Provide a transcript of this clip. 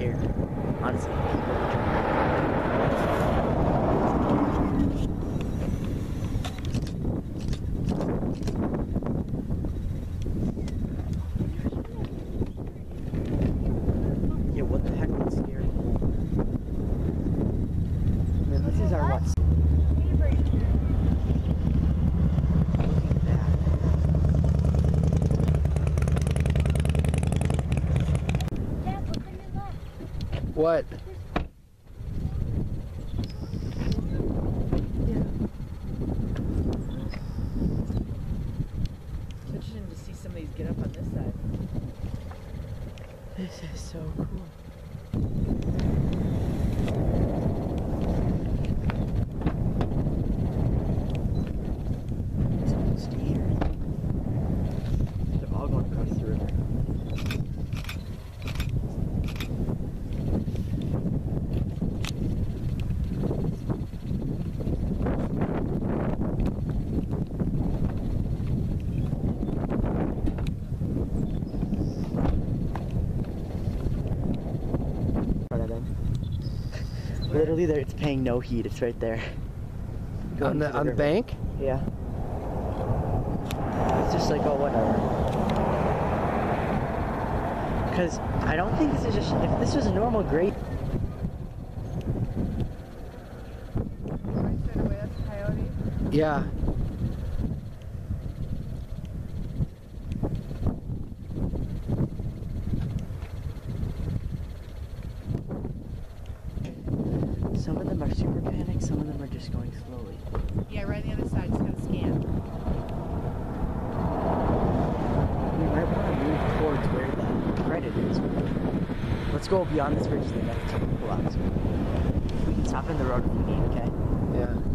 Honestly. Yeah, what the heck was scary? This is our what? What? It's interesting to see some of these get up on this side. This is so cool. It's almost here. They're all going across the river. Part of them. Literally, there it's paying no heed. It's right there. Going On the to on the river. bank? Yeah. It's just like, oh, whatever. Because I don't think this is just, if this was a normal grade, Right straight away, that's coyote. Yeah. Some of them are super panicked, some of them are just going slowly. Yeah, right on the other side, just gotta scan. We might want to move towards where the predator is. Let's go beyond this bridge to the next pull out. We can stop in the road if we need, okay?